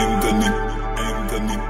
Anthony, Anthony.